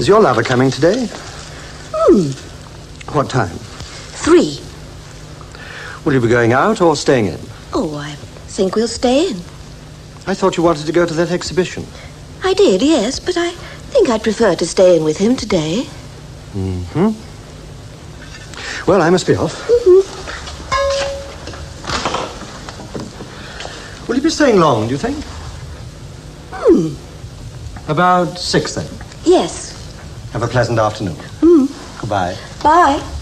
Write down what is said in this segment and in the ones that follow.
Is your lover coming today? Hmm. What time? Three. Will you be going out or staying in? Oh, I think we'll stay in. I thought you wanted to go to that exhibition. I did, yes, but I think I'd prefer to stay in with him today. Mm-hmm. Well, I must be off. Mm-hmm. Will you be staying long, do you think? Hmm. About six, then. Yes. Have a pleasant afternoon. Hmm. Goodbye. Bye.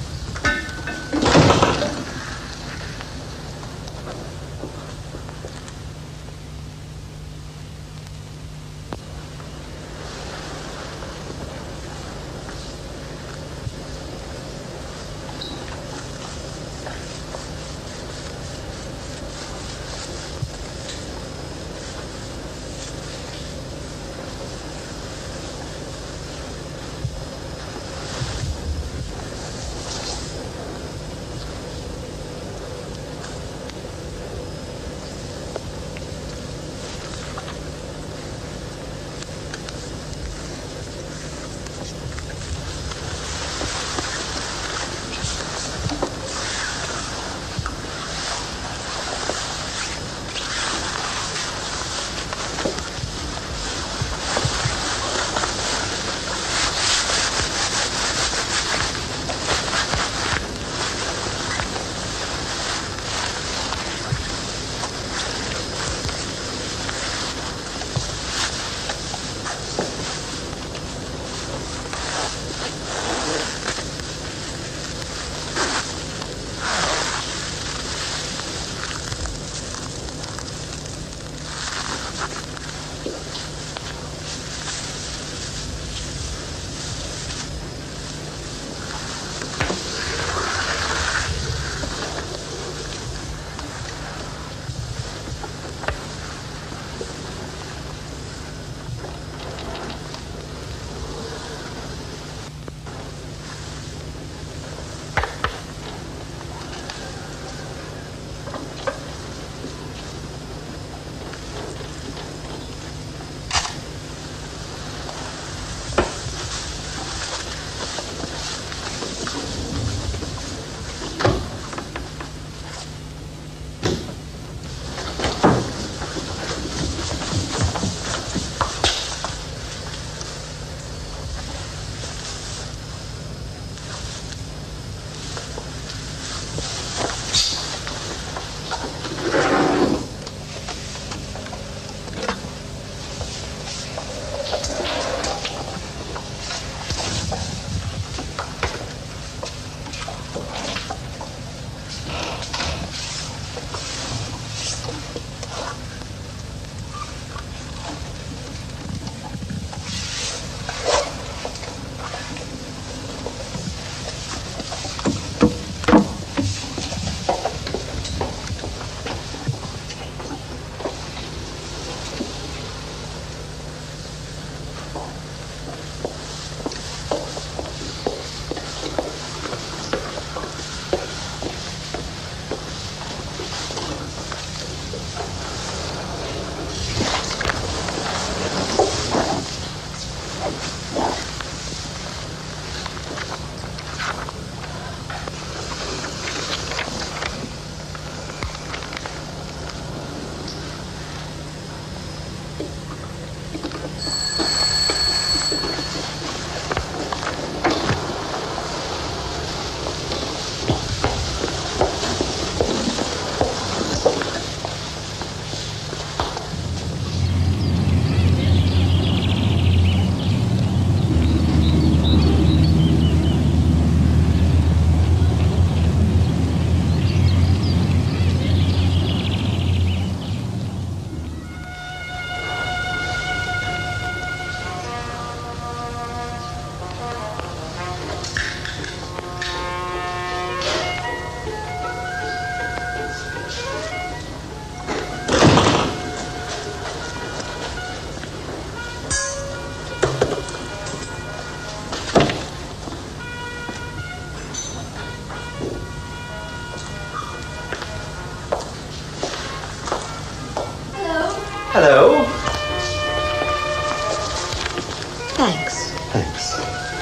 Thanks. Thanks.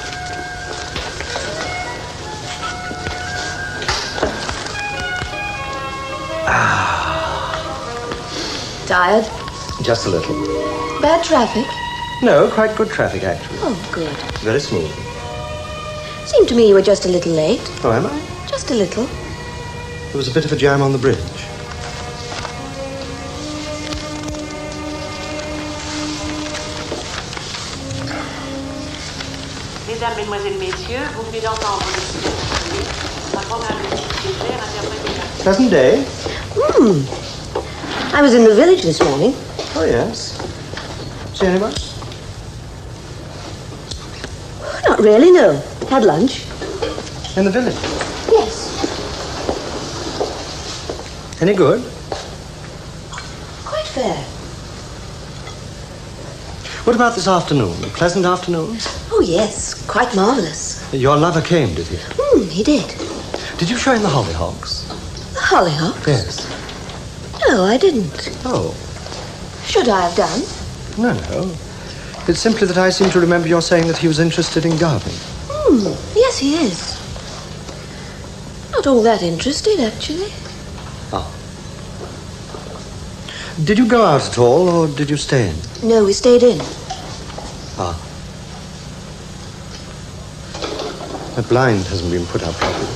Tired? Just a little. Bad traffic? No, quite good traffic, actually. Oh, good. Very smooth. Seemed to me you were just a little late. Oh, am I? Just a little. There was a bit of a jam on the bridge. Pleasant day. Hmm. I was in the village this morning. Oh, yes. See anyone? Not really, no. Had lunch. In the village. Yes. Any good? Quite fair. What about this afternoon? A pleasant afternoon? Oh, yes. Quite marvelous. Your lover came, did he? Hmm, he did. Did you show him the hollyhocks? The hollyhock? Yes. No, I didn't. Oh, Should I have done? no, no. It's simply that I seem to remember your saying that he was interested in gardening. Hmm, yes, he is. Not all that interested, actually. Oh. Did you go out at all, or did you stay in? No, we stayed in. Ah. The blind hasn't been put up properly.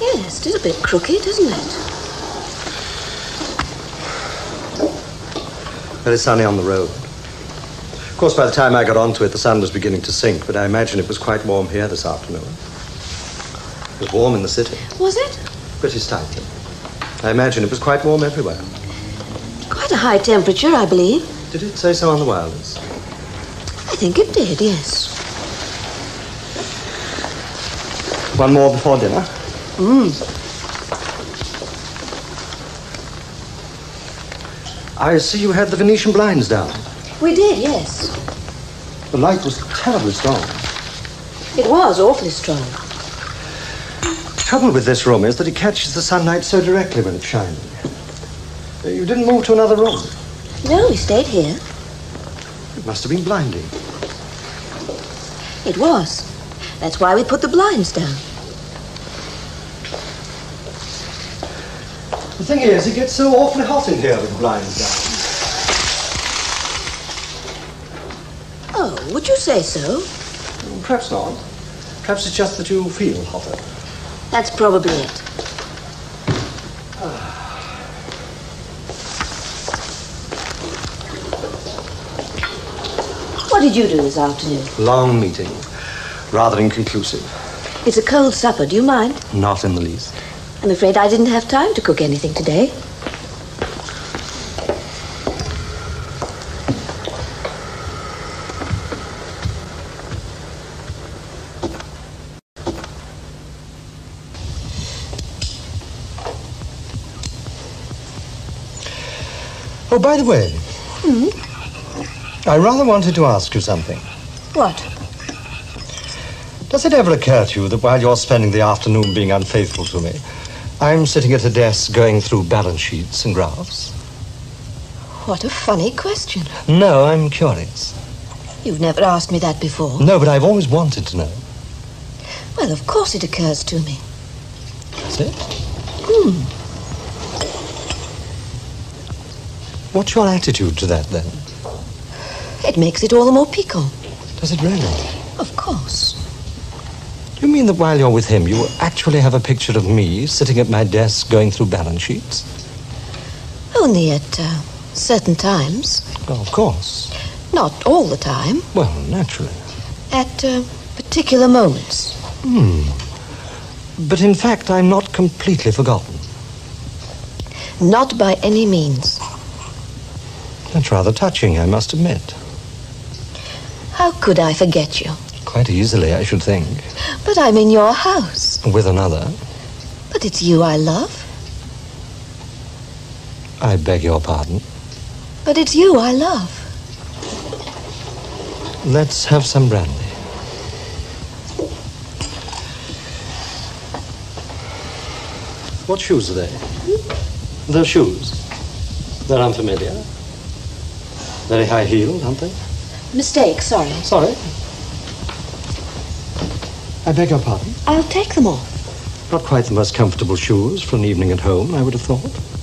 Yes, it is a bit crooked, isn't it? Very sunny on the road. Of course, by the time I got onto it, the sun was beginning to sink, but I imagine it was quite warm here this afternoon. It was warm in the city, Was it? British tightly. I imagine it was quite warm everywhere. Quite a high temperature, I believe. Did it say so on the wireless? I think it did, yes. One more before dinner? Mm. I see you had the Venetian blinds down. We did, yes. The light was terribly strong. It was awfully strong. The trouble with this room is that it catches the sunlight so directly when it's shining. You didn't move to another room. No, we stayed here. It must have been blinding. It was. That's why we put the blinds down. The thing is, it gets so awfully hot in here with the blinds down. Oh, would you say so? Mm, perhaps not. Perhaps it's just that you feel hotter. That's probably it. What did you do this afternoon? Long meeting. Rather inconclusive. It's a cold supper. Do you mind? Not in the least. I'm afraid I didn't have time to cook anything today. Oh, by the way, hmm? I rather wanted to ask you something. What? Does it ever occur to you that while you're spending the afternoon being unfaithful to me, I'm sitting at a desk going through balance sheets and graphs? What a funny question. No, I'm curious. You've never asked me that before. No, but I've always wanted to know. Well, of course it occurs to me. Does it? Hmm. What's your attitude to that, then? It makes it all the more piquant. Does it really? Of course. You mean that while you're with him, you actually have a picture of me sitting at my desk going through balance sheets? Only at uh, certain times. Oh, of course. Not all the time. Well, naturally. At uh, particular moments. Hmm. But in fact, I'm not completely forgotten. Not by any means. That's rather touching, I must admit. How could I forget you? Quite easily, I should think. But I'm in your house. With another. But it's you I love. I beg your pardon. But it's you I love. Let's have some brandy. What shoes are they? They're shoes. They're unfamiliar. Very high heeled, aren't they? Mistake, sorry. Sorry. I beg your pardon. I'll take them off. Not quite the most comfortable shoes for an evening at home, I would have thought.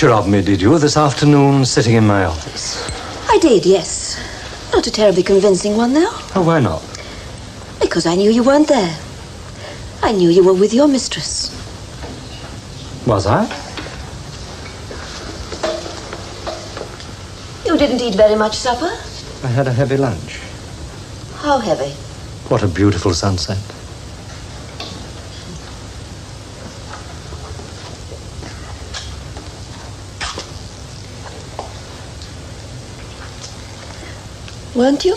Picture of me, did you, this afternoon, sitting in my office? I did, yes. Not a terribly convincing one, though, Oh, why not? because I knew you weren't there. I knew you were with your mistress. Was I? You didn't eat very much supper? I had a heavy lunch. How heavy? What a beautiful sunset. Weren't you?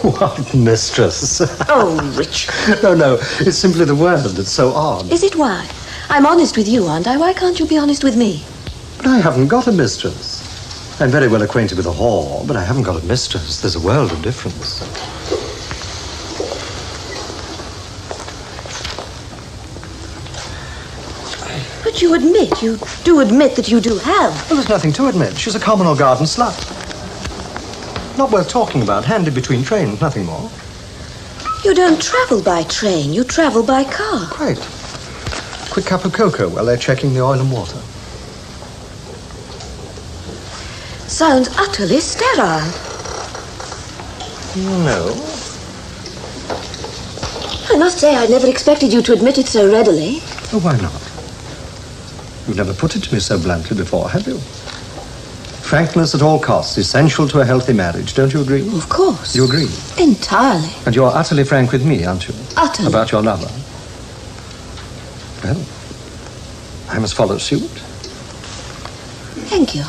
What mistress? Oh, Richard. no, no, it's simply the word that's so odd. Is it why? I'm honest with you, aren't I? Why can't you be honest with me? But I haven't got a mistress. I'm very well acquainted with a whore, but I haven't got a mistress. There's a world of difference. But you admit, you do admit that you do have. Well, there's nothing to admit. She's a common or garden slut. Not worth talking about. Handy between trains, nothing more. You don't travel by train, you travel by car. Quite. Quick cup of cocoa while they're checking the oil and water. Sounds utterly sterile. No. I must say, I never expected you to admit it so readily. Oh, why not? You've never put it to me so bluntly before, have you? Frankness at all costs, essential to a healthy marriage. Don't you agree? Of course. You agree? Entirely. And you're utterly frank with me, aren't you? Utterly. About your lover. Well, I must follow suit. Thank you.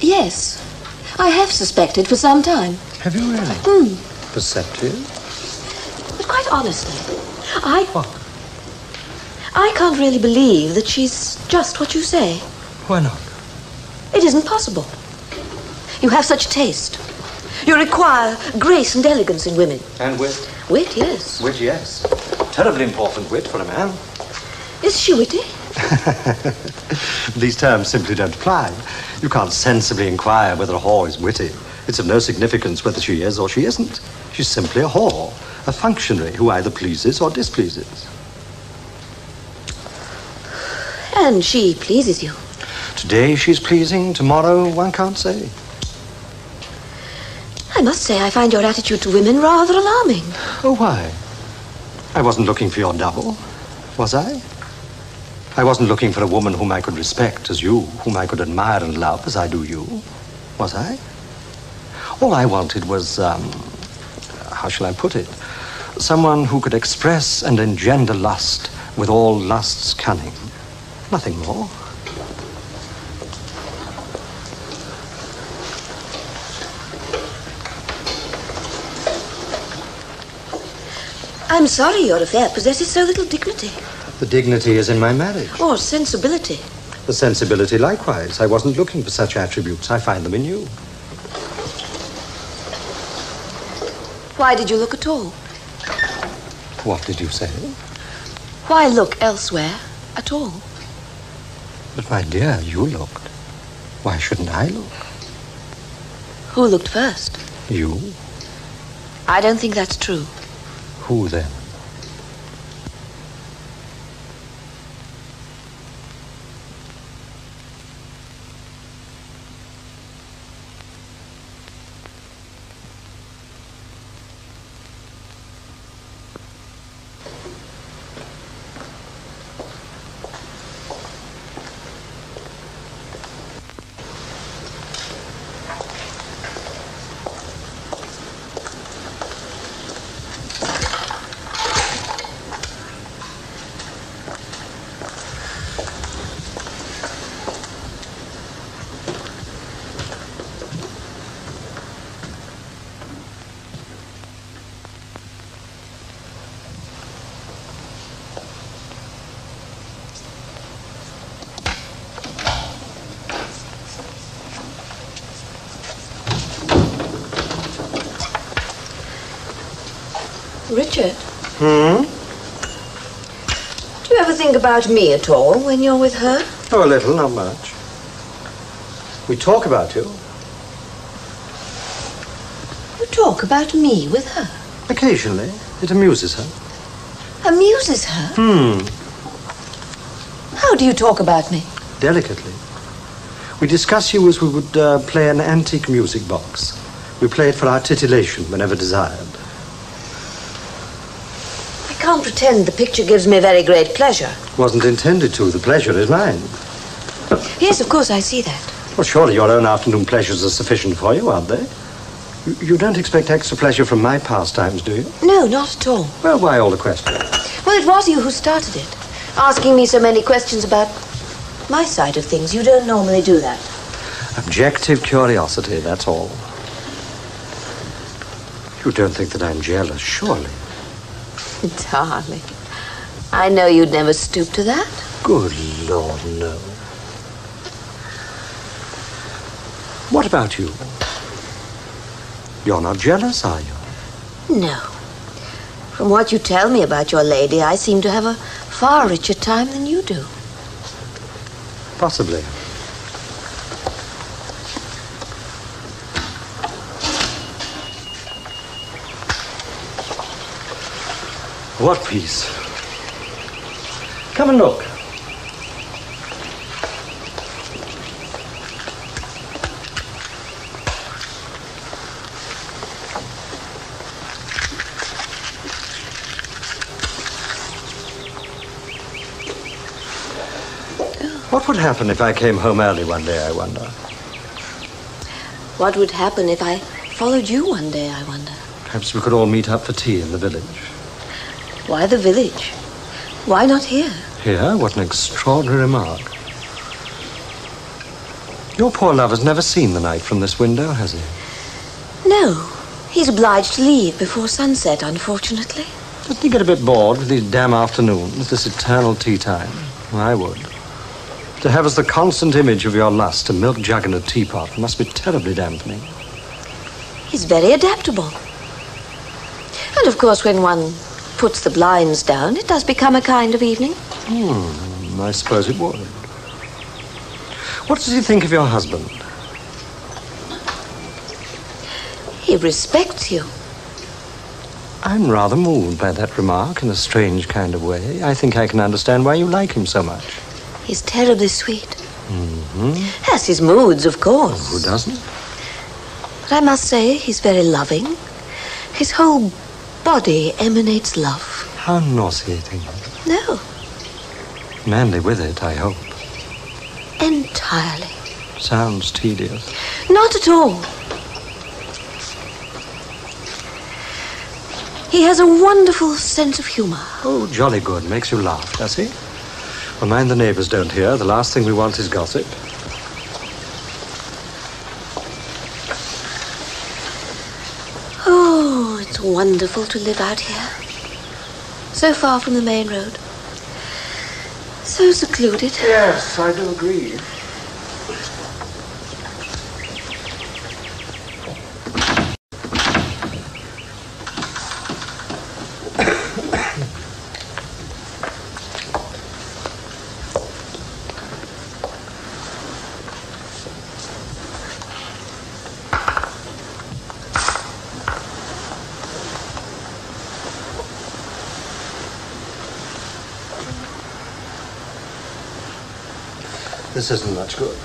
Yes, I have suspected for some time. Have you really? Hmm. Perceptive? But quite honestly, I. What? I can't really believe that she's just what you say. Why not? It isn't possible. You have such taste. You require grace and elegance in women. And wit? Wit, yes. Wit, yes. Terribly important wit for a man. Is she witty? These terms simply don't apply. You can't sensibly inquire whether a whore is witty. It's of no significance whether she is or she isn't. She's simply a whore, a functionary who either pleases or displeases. And she pleases you. Today she's pleasing, tomorrow one can't say. I must say, I find your attitude to women rather alarming. Oh, why? I wasn't looking for your double, was I? I wasn't looking for a woman whom I could respect as you, whom I could admire and love as I do you, was I? All I wanted was, um, how shall I put it? Someone who could express and engender lust with all lust's cunning. Nothing more. I'm sorry your affair possesses so little dignity. The dignity is in my marriage. Or sensibility. The sensibility likewise. I wasn't looking for such attributes. I find them in you. Why did you look at all? What did you say? Why look elsewhere at all? But my dear, you looked. Why shouldn't I look? Who looked first? You? I don't think that's true. Who then? About me at all when you're with her? Oh, a little, not much. We talk about you. You talk about me with her. Occasionally. It amuses her. Amuses her? Hmm. How do you talk about me? Delicately. We discuss you as we would uh, play an antique music box. We play it for our titillation whenever desired. I can't pretend the picture gives me very great pleasure. Wasn't intended to. The pleasure is mine. Yes, of course, I see that. Well, surely your own afternoon pleasures are sufficient for you, aren't they? You, you don't expect extra pleasure from my pastimes, do you? No, not at all. Well, why all the questions? Well, it was you who started it. Asking me so many questions about my side of things. You don't normally do that. Objective curiosity, that's all. You don't think that I'm jealous, surely? Darling, I know you'd never stoop to that. Good Lord, no. What about you? You're not jealous, are you? No. From what you tell me about your lady, I seem to have a far richer time than you do. Possibly. What peace? Come and look. What would happen if I came home early one day, I wonder? What would happen if I followed you one day, I wonder? Perhaps we could all meet up for tea in the village. Why the village? Why not here? Here? What an extraordinary remark. Your poor lover's never seen the night from this window, has he? No. He's obliged to leave before sunset, unfortunately. Doesn't he get a bit bored with these damn afternoons, this eternal tea time? I would. To have as the constant image of your lust a milk jug and a teapot must be terribly dampening. He's very adaptable. And of course, when one puts the blinds down, it does become a kind of evening. Hmm, I suppose it would. What does he think of your husband? He respects you. I'm rather moved by that remark in a strange kind of way. I think I can understand why you like him so much. He's terribly sweet. Mm-hmm. Has his moods, of course. Who doesn't? But I must say, he's very loving. His whole body emanates love. How nauseating. No, Manly with it, I hope. entirely. Sounds tedious. Not at all. He has a wonderful sense of humor. Oh, jolly good. Makes you laugh, does he? Well, mind the neighbors don't hear. The last thing we want is gossip. Oh, it's wonderful to live out here. So far from the main road. So secluded. Yes, I do agree. This isn't much good.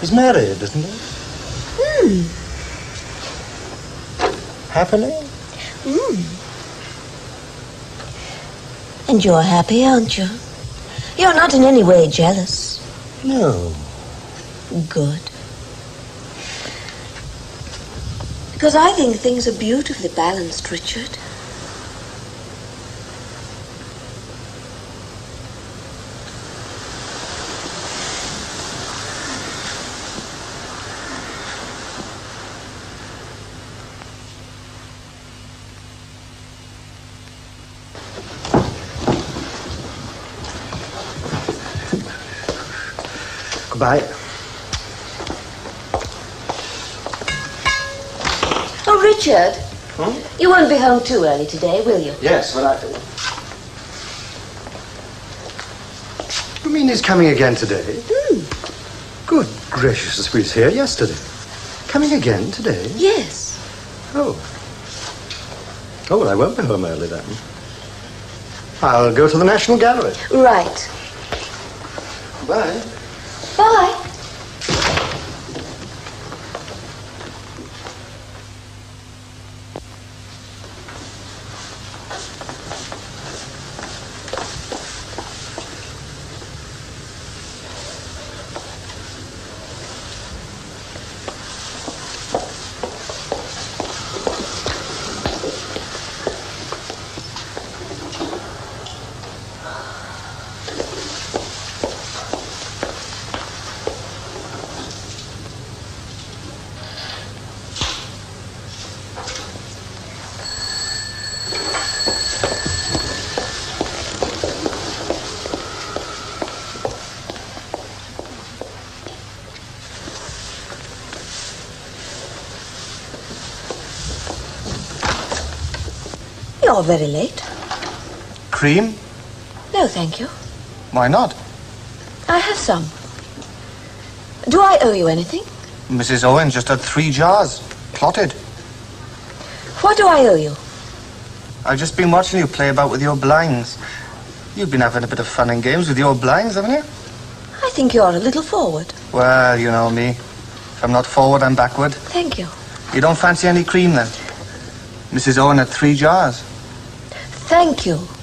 He's married, isn't he? Hmm. Happily? Hmm. And you're happy, aren't you? You're not in any way jealous. No. Good. Because I think things are beautifully balanced, Richard. Goodbye. Richard. Hmm? You won't be home too early today, will you? Yes, but I. You mean he's coming again today? Hmm. Good gracious, we was here yesterday. Coming again today? Yes. Oh. Oh, well, I won't be home early then. I'll go to the National Gallery. Right. Bye. Bye. You're very late. Cream? No, thank you. Why not? I have some. Do I owe you anything? Mrs. Owen just had three jars. Plotted. What do I owe you? I've just been watching you play about with your blinds. You've been having a bit of fun and games with your blinds, haven't you? I think you're a little forward. Well, you know me. If I'm not forward, I'm backward. Thank you. You don't fancy any cream then? Mrs. Owen had three jars. Thank you.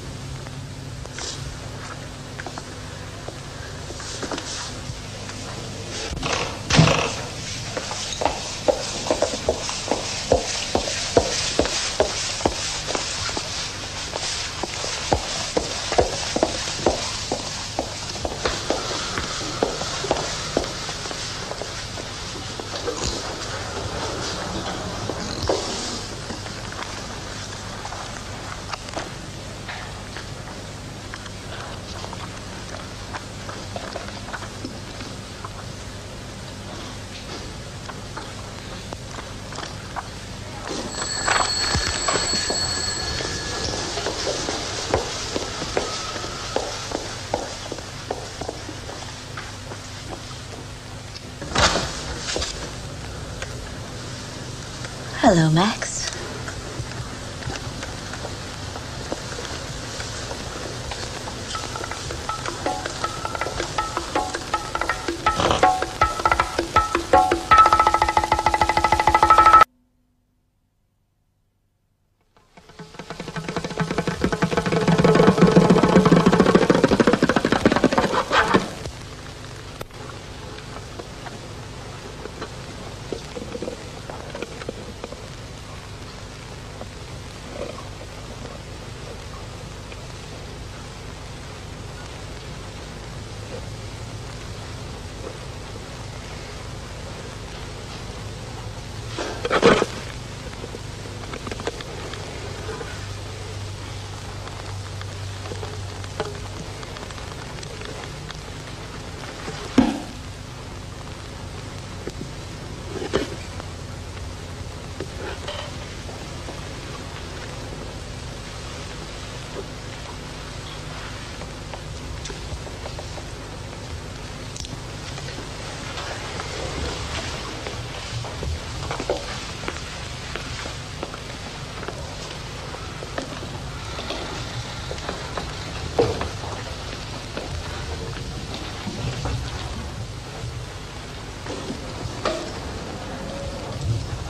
Hello, Max.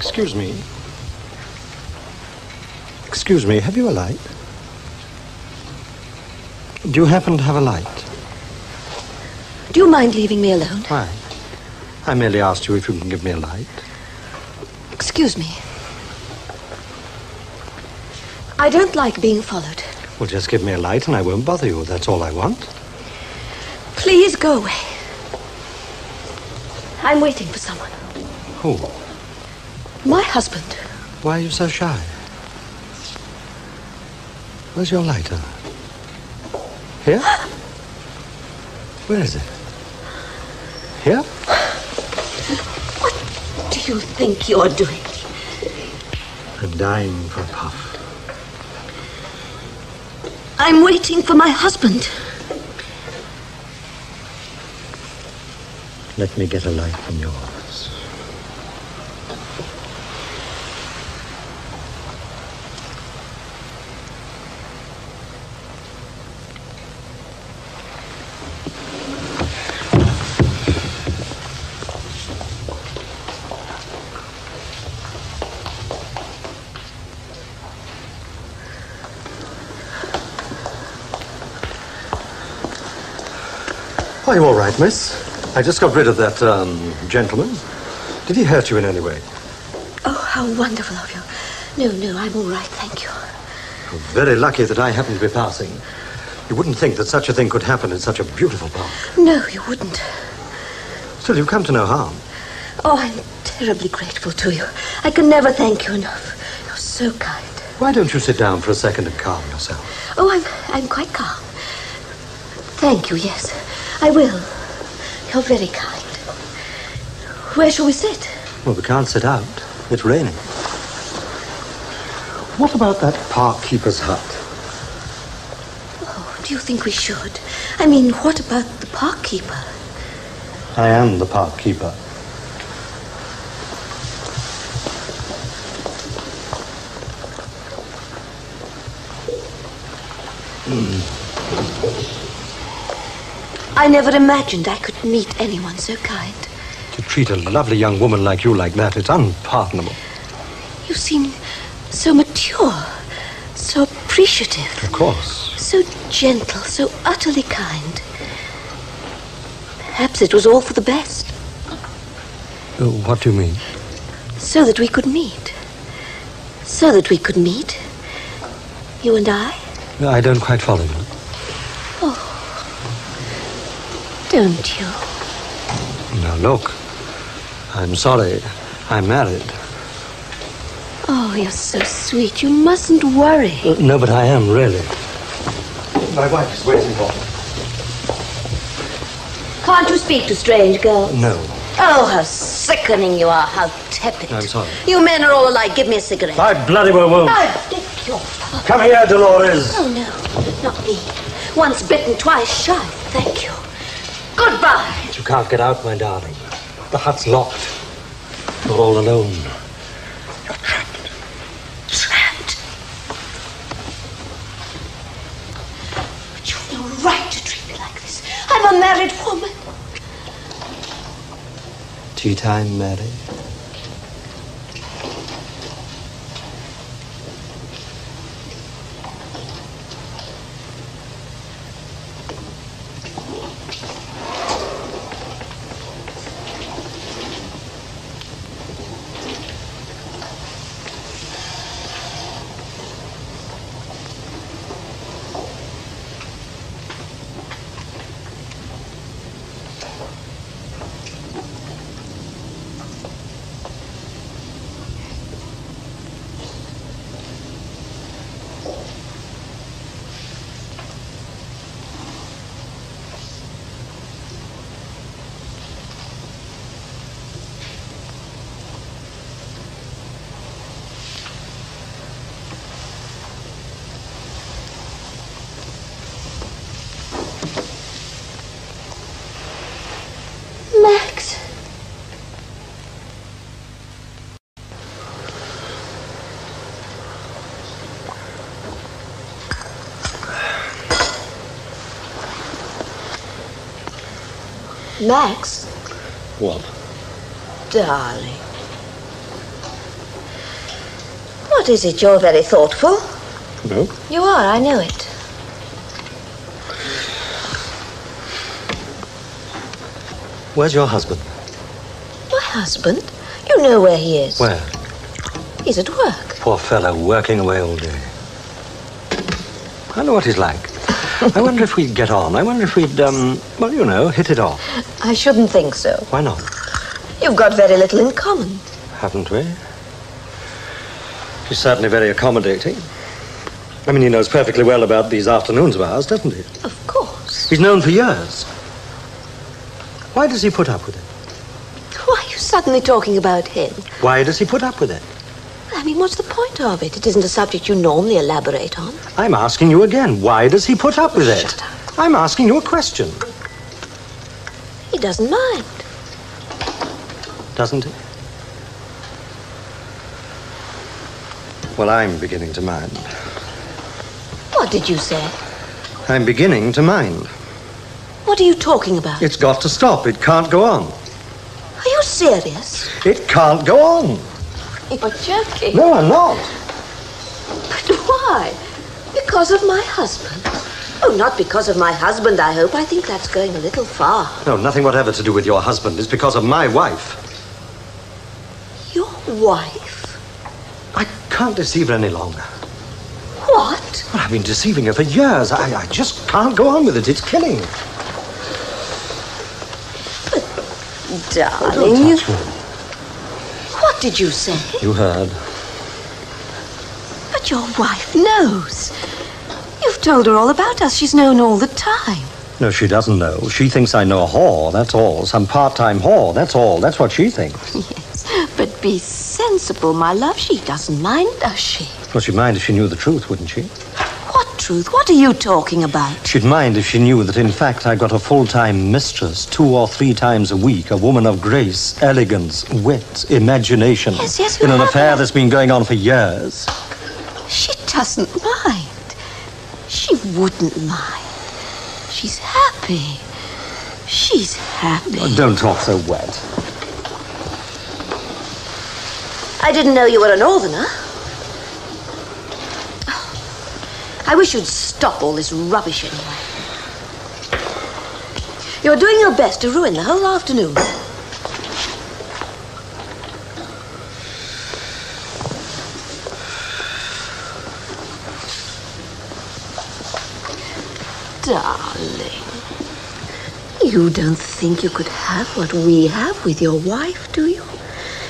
Excuse me. Excuse me, have you a light? Do you happen to have a light? Do you mind leaving me alone? Why? I merely asked you if you can give me a light. Excuse me. I don't like being followed. Well, just give me a light and I won't bother you. That's all I want. Please go away. I'm waiting for someone. Who? My husband. Why are you so shy? Where's your lighter? Here? Where is it? Here? What do you think you're doing? I'm dying for a puff. I'm waiting for my husband. Let me get a light from yours. Are you all right, miss? I just got rid of that, um, gentleman. Did he hurt you in any way? Oh, how wonderful of you. No, no, I'm all right, thank you. Very lucky that I happened to be passing. You wouldn't think that such a thing could happen in such a beautiful park. No, you wouldn't. Still, you've come to no harm. Oh, I'm terribly grateful to you. I can never thank you enough. You're so kind. Why don't you sit down for a second and calm yourself? Oh, I'm, I'm quite calm. Thank you, yes. I will. You're very kind. Where shall we sit? Well, we can't sit out. It's raining. What about that park keeper's hut? Oh, do you think we should? I mean, what about the park keeper? I am the park keeper. Hmm. I never imagined I could meet anyone so kind. To treat a lovely young woman like you like that, it's unpardonable. You seem so mature, so appreciative, Of course. so gentle, so utterly kind. Perhaps it was all for the best, Uh, what do you mean? so that we could meet. So that we could meet. You and I. I don't quite follow you. Don't you? Now, look. I'm sorry. I'm married. Oh, you're so sweet. You mustn't worry. Uh, no, but I am, really. My wife is waiting for me. Can't you speak to strange girls? No. Oh, how sickening you are. How tepid. I'm sorry. You men are all alike. Give me a cigarette. I bloody well won't. Oh, Dick, you're far. Come here, Dolores. Oh, no. Not me. Once bitten, twice shy. Thank you. Goodbye. You can't get out, my darling. The hut's locked. You're all alone. You're trapped. Trapped. But you've no right to treat me like this. I'm a married woman. Tea time, Mary. Max. Max, What? darling. What is it? You're very thoughtful. No. You are, I know it. Where's your husband? My husband? You know where he is. Where? He's at work. Poor fellow, working away all day. I know what he's like. I wonder if we'd get on. I wonder if we'd, um, well, you know, hit it off. I shouldn't think so. Why not? You've got very little in common. Haven't we? He's certainly very accommodating. I mean, he knows perfectly well about these afternoons of ours, doesn't he? Of course. He's known for years. Why does he put up with it? Why are you suddenly talking about him? Why does he put up with it? I mean, what's the point of it? It isn't a subject you normally elaborate on. I'm asking you again. Why does he put up with it? Shut up. I'm asking you a question. He doesn't mind. Doesn't he? Well, I'm beginning to mind. What did you say? I'm beginning to mind. What are you talking about? It's got to stop. It can't go on. Are you serious? It can't go on. You're joking. No, I'm not. But why? Because of my husband? Oh, not because of my husband, I hope. I think that's going a little far. No, nothing whatever to do with your husband. It's because of my wife. Your wife? I can't deceive her any longer. What? Well, I've been deceiving her for years. I, I just can't go on with it. It's killing me. Darling, you... touch me. What did you say? You heard. But your wife knows. You've told her all about us. She's known all the time. No, she doesn't know. She thinks I know a whore, that's all. Some part-time whore, that's all. That's what she thinks. Yes, but be sensible, my love. She doesn't mind, does she? Well, she'd mind if she knew the truth, wouldn't she? What truth? What are you talking about? She'd mind if she knew that, in fact, I got a full-time mistress, two or three times a week, a woman of grace, elegance, wit, imagination. Yes, yes, In an affair that's been going on for years. She doesn't mind. She wouldn't mind. She's happy. She's happy. Oh, don't talk so wet. I didn't know you were a northerner. I wish you'd stop all this rubbish anyway. You're doing your best to ruin the whole afternoon. Darling, you don't think you could have what we have with your wife, do you?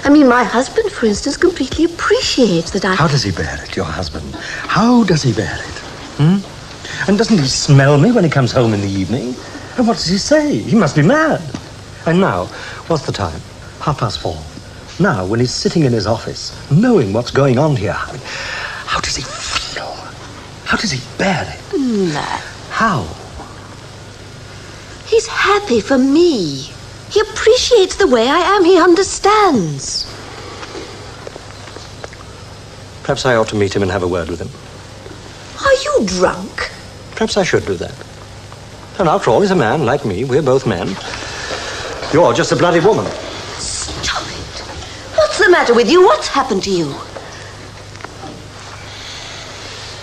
I mean, my husband, for instance, completely appreciates that I. How does he bear it, your husband? How does he bear it? Hmm? And doesn't he smell me when he comes home in the evening? And what does he say? He must be mad. And now, what's the time? Half past four. Now, when he's sitting in his office, knowing what's going on here, I mean, how does he feel? How does he bear it? No. How? He's happy for me. He appreciates the way I am. He understands. Perhaps I ought to meet him and have a word with him. Are you drunk? Perhaps I should do that. And after all, he's a man like me. We're both men. You're just a bloody woman. Stop it. What's the matter with you? What's happened to you?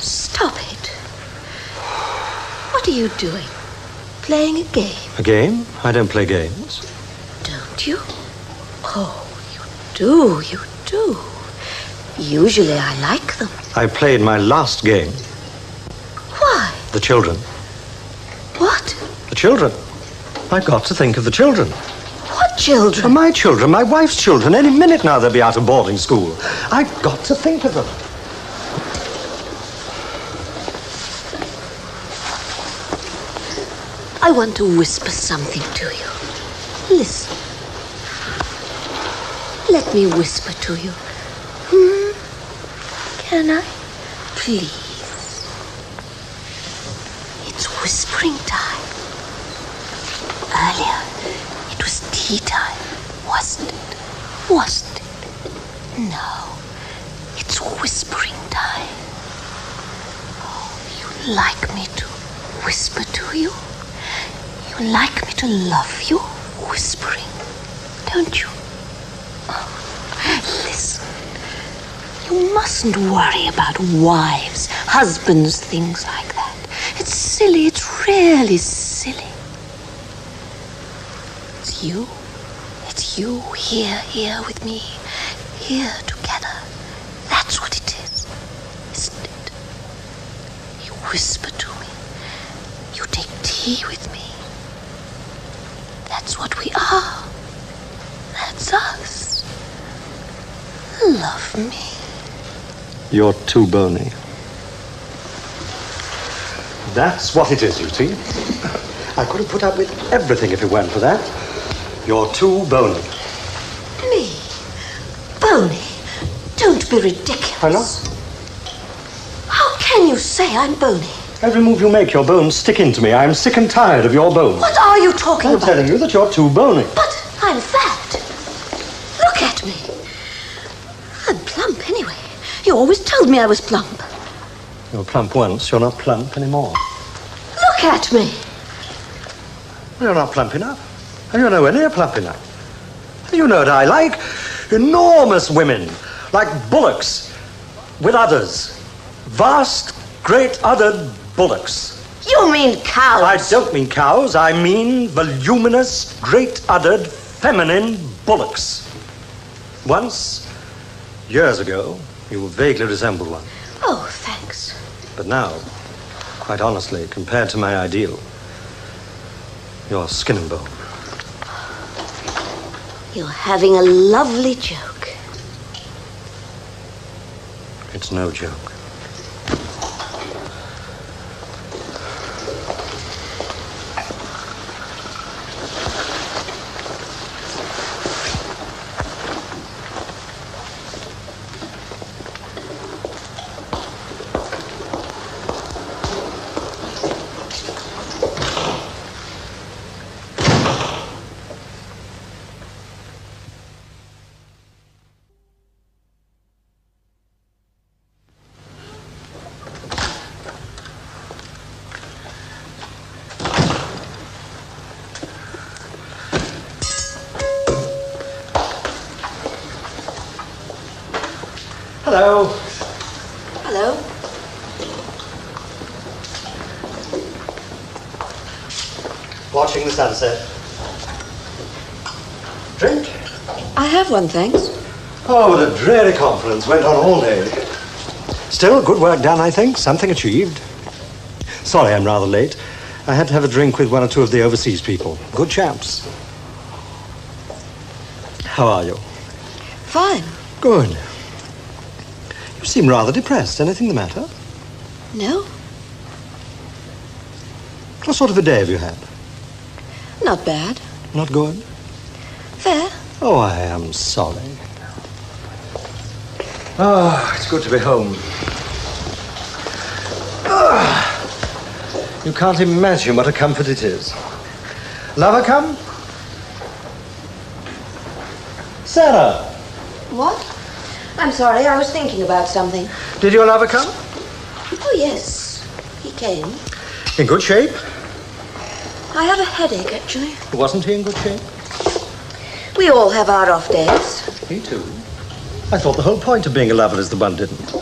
Stop it. What are you doing? Playing a game, A game? I don't play games. don't you? Oh, you do, you do. Usually I like them. I played my last game. The children. What? The children. I've got to think of the children. What children? For my children, my wife's children. Any minute now they'll be out of boarding school. I've got to think of them. I want to whisper something to you. Listen. Let me whisper to you. Hmm? Can I? Please. It's whispering time. Earlier, it was tea time, wasn't it? Wasn't it? Now, It's whispering time. Oh, you like me to whisper to you? You like me to love you? Whispering, don't you? Oh, listen. You mustn't worry about wives, husbands, things like that. It's silly. It's really silly. It's you. It's you here, here with me. Here together. That's what it is, isn't it? You whisper to me. You take tea with me. That's what we are. That's us. Love me. You're too bony. That's what it is, you see. I could have put up with everything if it weren't for that. You're too bony. Me? Bony? Don't be ridiculous. No. How can you say I'm bony? Every move you make, your bones stick into me. I'm sick and tired of your bones. What are you talking about? I'm telling you that you're too bony. But I'm fat. Look at me. I'm plump anyway. You always told me I was plump. You were plump once, you're not plump anymore. Look at me. You're not plump enough. And you're nowhere near plump enough. You know what I like? Enormous women, like bullocks, with udders. Vast, great uddered bullocks. You mean cows. I don't mean cows, I mean voluminous, great uddered, feminine bullocks. Once, years ago, you vaguely resembled one. Oh, thanks. But now, quite honestly, compared to my ideal, you're skin and bone. You're having a lovely joke. It's no joke. Hello. Hello. Watching the sunset. Drink? I have one, thanks. Oh, what a dreary conference. Went on all day. Still, good work done, I think. Something achieved. Sorry I'm rather late. I had to have a drink with one or two of the overseas people. Good chaps. How are you? Fine. Good. You seem rather depressed. Anything the matter? No, What sort of a day have you had? not bad. Not good? Fair. Oh, I am sorry. Oh, it's good to be home. Ah, you can't imagine what a comfort it is. Lover come? Sarah, What? I'm sorry, I was thinking about something. did your lover come? Oh, yes. He came. In good shape? I have a headache, actually. Wasn't he in good shape? We all have our off days. Me too. I thought the whole point of being a lover is the one didn't.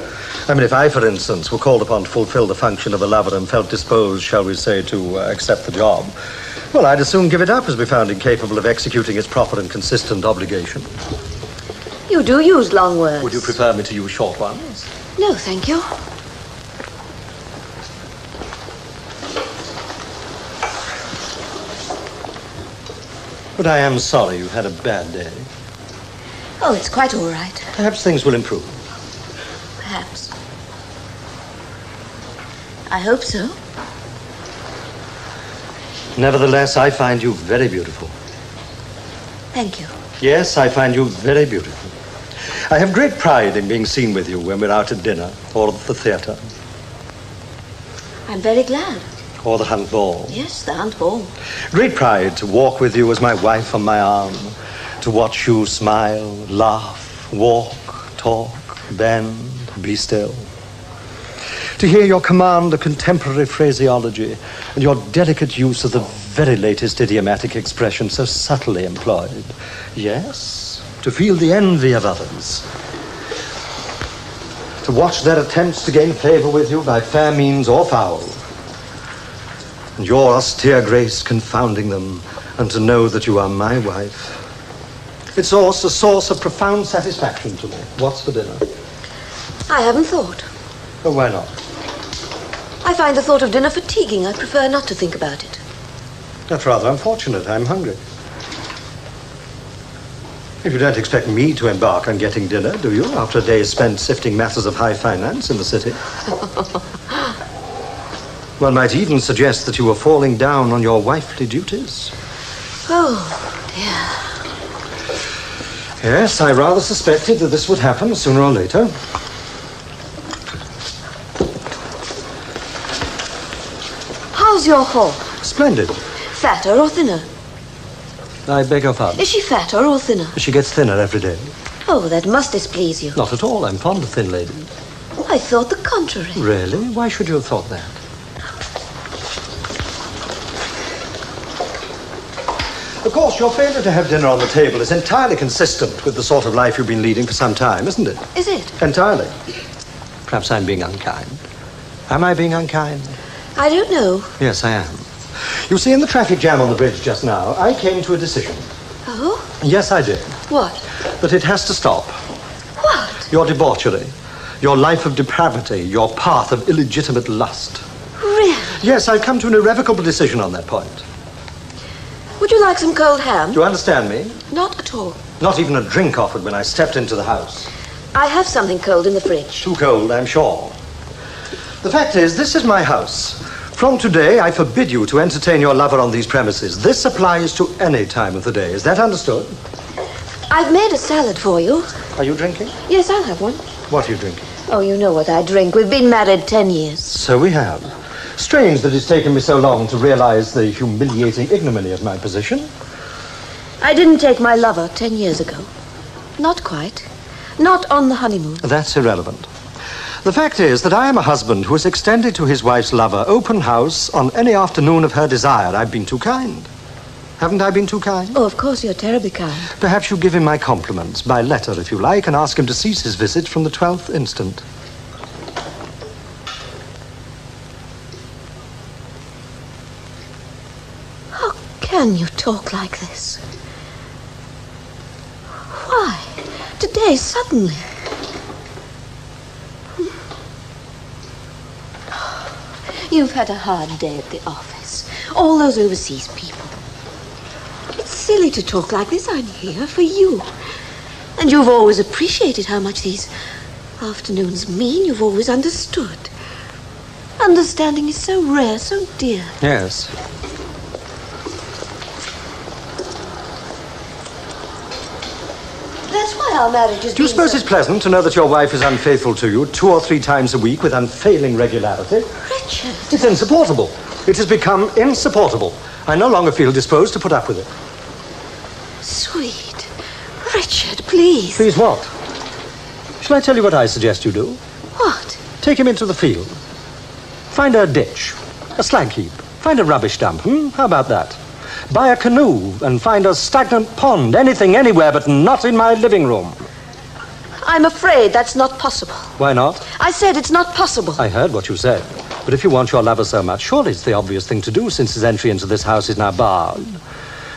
I mean, if I, for instance, were called upon to fulfill the function of a lover and felt disposed, shall we say, to uh, accept the job, well, I'd as soon give it up as be found incapable of executing its proper and consistent obligation. You do use long words. Would you prefer me to use short ones? No, thank you. But I am sorry you've had a bad day. Oh, it's quite all right. Perhaps things will improve. Perhaps. I hope so. Nevertheless, I find you very beautiful. Thank you. Yes, I find you very beautiful. I have great pride in being seen with you when we're out at dinner or at the theatre I'm very glad. Or the hunt ball. Yes, the hunt ball. Great pride to walk with you as my wife on my arm, to watch you smile, laugh, walk, talk, bend, be still. To hear your command of contemporary phraseology and your delicate use of the very latest idiomatic expression so subtly employed. Yes, to feel the envy of others. To watch their attempts to gain favor with you by fair means or foul and your austere grace confounding them, and to know that you are my wife. It's also a source of profound satisfaction to me. What's for dinner? I haven't thought. Oh, why not? I find the thought of dinner fatiguing. I prefer not to think about it. That's rather unfortunate. I'm hungry. If you don't expect me to embark on getting dinner, do you, after a day spent sifting matters of high finance in the city? One might even suggest that you were falling down on your wifely duties. Oh, dear. Yes, I rather suspected that this would happen sooner or later. How's your horse? Splendid. Fatter or thinner? I beg your pardon. Is she fatter or thinner? She gets thinner every day. Oh, that must displease you. Not at all. I'm fond of thin ladies. I thought the contrary. Really? Why should you have thought that? Course, your failure to have dinner on the table is entirely consistent with the sort of life you've been leading for some time, isn't it? Is it? Entirely. Perhaps I'm being unkind. Am I being unkind? I don't know. Yes, I am. You see, in the traffic jam on the bridge just now, I came to a decision. Oh? Yes, I did. What? That it has to stop. What? Your debauchery, your life of depravity, your path of illegitimate lust. Really? Yes, I've come to an irrevocable decision on that point. Would you like some cold ham? Do you understand me? Not at all. Not even a drink offered when I stepped into the house. I have something cold in the fridge. Too cold, I'm sure. The fact is, this is my house. From today, I forbid you to entertain your lover on these premises. This applies to any time of the day. Is that understood? I've made a salad for you. Are you drinking? Yes, I'll have one. What are you drinking? Oh, you know what I drink. We've been married ten years. So we have. Strange that it's taken me so long to realize the humiliating ignominy of my position. I didn't take my lover ten years ago. Not quite. Not on the honeymoon. That's irrelevant. The fact is that I am a husband who has extended to his wife's lover open house on any afternoon of her desire. I've been too kind. Haven't I been too kind? Oh, of course, you're terribly kind. Perhaps you give him my compliments, by letter if you like, and ask him to cease his visit from the 12th instant. How can you talk like this? Why? Today, suddenly. You've had a hard day at the office. All those overseas people. It's silly to talk like this. I'm here for you. And you've always appreciated how much these afternoons mean. You've always understood. Understanding is so rare, so dear. Yes. Marriage is. Do you suppose it's pleasant to know that your wife is unfaithful to you two or three times a week with unfailing regularity? Richard? It's insupportable. It has become insupportable. I no longer feel disposed to put up with it. Sweet. Richard, please. Please what? Shall I tell you what I suggest you do? What? Take him into the field. Find a ditch, a slag heap. Find a rubbish dump. Hmm? How about that? Buy a canoe and find a stagnant pond. Anything, anywhere, but not in my living room. I'm afraid that's not possible. Why not? I said it's not possible. I heard what you said. But if you want your lover so much, surely it's the obvious thing to do since his entry into this house is now barred.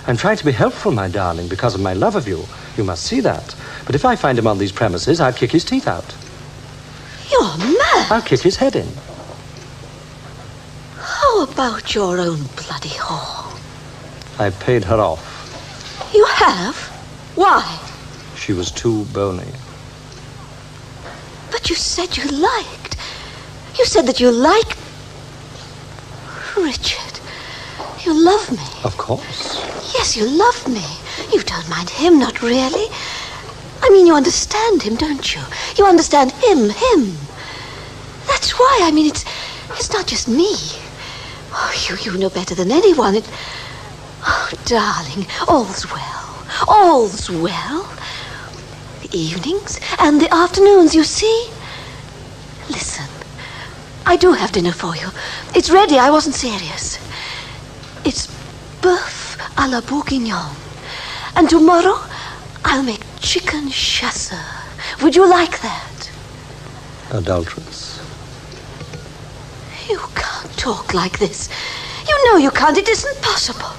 I'm trying to be helpful, my darling, because of my love of you. You must see that. But if I find him on these premises, I'll kick his teeth out. You're mad. I'll kick his head in. How about your own bloody whore? I paid her off. You have? Why? She was too bony. But you said you liked. You said that you liked. Richard, you love me. Of course. Yes, you love me. You don't mind him, not really. I mean, you understand him, don't you? You understand him, him. That's why. I mean, it's it's not just me. Oh, you you know better than anyone. It. Oh, darling, all's well. All's well. The evenings and the afternoons, you see. Listen, I do have dinner for you. It's ready. I wasn't serious. It's boeuf à la bourguignon. And tomorrow, I'll make chicken chasseur. Would you like that? Adulteress. You can't talk like this. You know you can't. It isn't possible.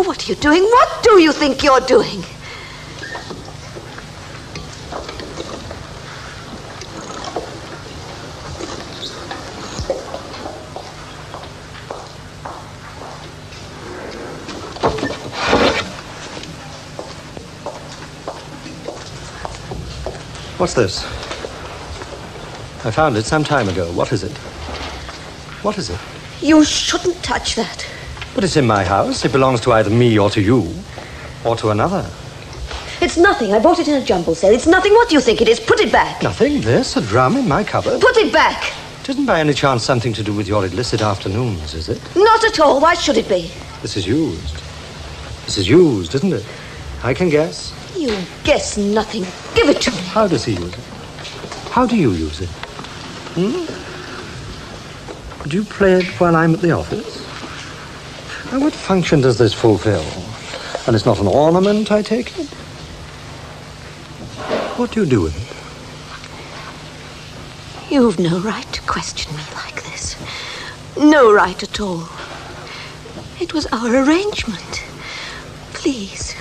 Oh, what are you doing? What do you think you're doing? What's this? I found it some time ago. What is it? What is it? You shouldn't touch that. But it's in my house. It belongs to either me or to you. Or to another. It's nothing. I bought it in a jumble sale. It's nothing. What do you think it is? Put it back. Nothing. This, a drum in my cupboard. Put it back. It isn't by any chance something to do with your illicit afternoons, is it? Not at all. Why should it be? This is used. This is used, isn't it? I can guess. You guess nothing. Give it to me. How does he use it? How do you use it? Hmm? Do you play it while I'm at the office? Now, what function does this fulfill? And it's not an ornament, I take it? What do you do with it? You've no right to question me like this. No right at all. It was our arrangement. Please,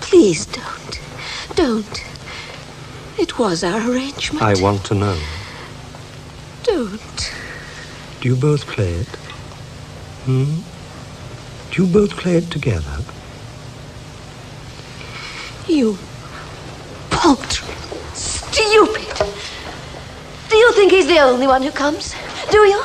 please don't. Don't. It was our arrangement. I want to know. Don't. Do you both play it? Hmm? You both play it together? You paltry, stupid. Do you think he's the only one who comes? Do you?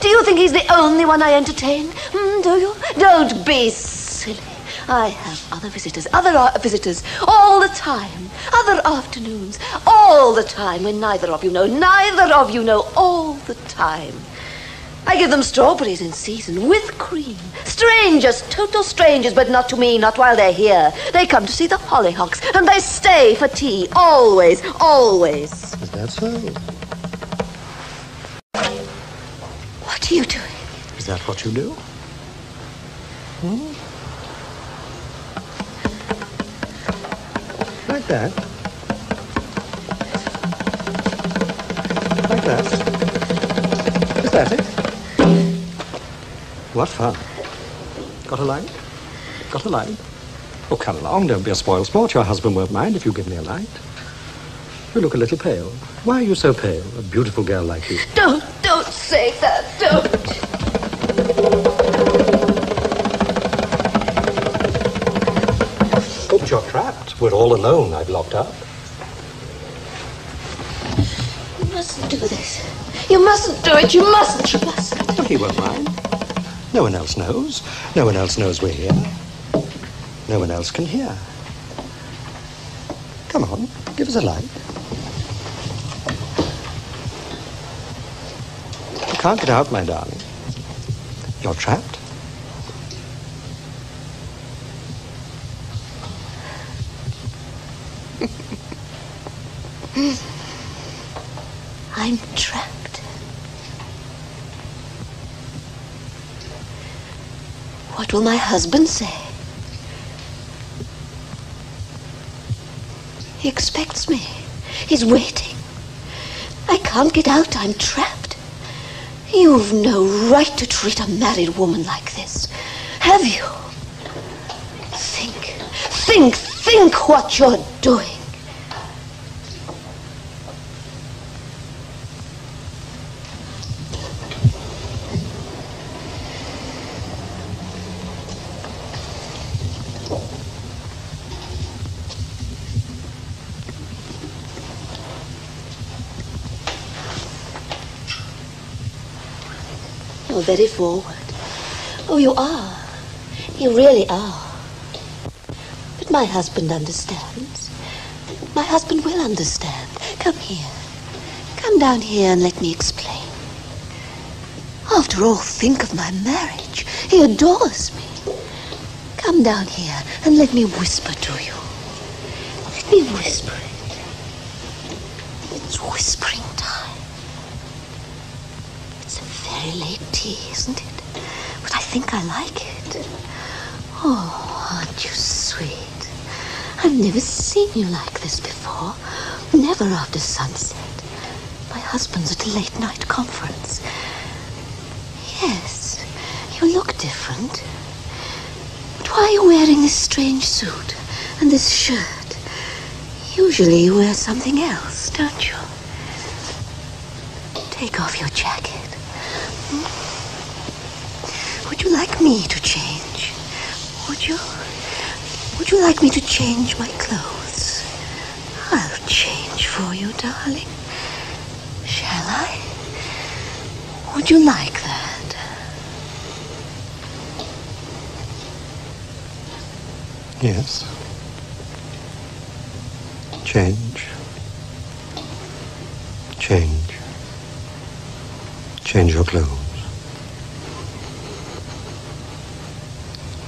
Do you think he's the only one I entertain? Hmm, do you? Don't be silly. I have other visitors, other uh, visitors, all the time. Other afternoons, all the time, when neither of you know, neither of you know, all the time. I give them strawberries in season with cream. Strangers, total strangers, but not to me, not while they're here. They come to see the hollyhocks, and they stay for tea. Always, always. Is that so? What are you doing? Is that what you do? Hmm? Like that? Like that? Is that it? What fun. Got a light? Got a light? Oh, come along, don't be a spoiled sport. Your husband won't mind if you give me a light. You look a little pale. Why are you so pale? A beautiful girl like you. Don't, don't say that. Don't. Oh, but you're trapped. We're all alone. I've locked up. You mustn't do this. You mustn't do it. You mustn't. You mustn't. He won't mind. No one else knows. No one else knows we're here. No one else can hear. Come on, give us a light. You can't get out, my darling. You're trapped. I'm trapped. What will my husband say? He expects me. He's waiting. I can't get out. I'm trapped. You've no right to treat a married woman like this. Have you? Think, think, think what you're doing. Very forward. Oh, you are. You really are. But my husband understands. My husband will understand. Come here. Come down here and let me explain. After all, think of my marriage. He adores me. Come down here and let me whisper to you. Let me whisper it. It's whispering time. It's a very late tea, isn't it? But I think I like it. Oh, aren't you sweet? I've never seen you like this before. Never after sunset. My husband's at a late night conference. Yes, you look different. But why are you wearing this strange suit and this shirt? Usually you wear something else, don't you? Take off your jacket. Hmm? Would you like me to change? Would you? Would you like me to change my clothes? I'll change for you, darling. Shall I? Would you like that? Yes. Change. Change. Change your clothes.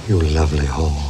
You lovely whore.